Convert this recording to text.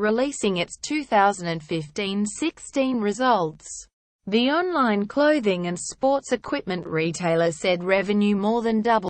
releasing its 2015-16 results. The online clothing and sports equipment retailer said revenue more than doubled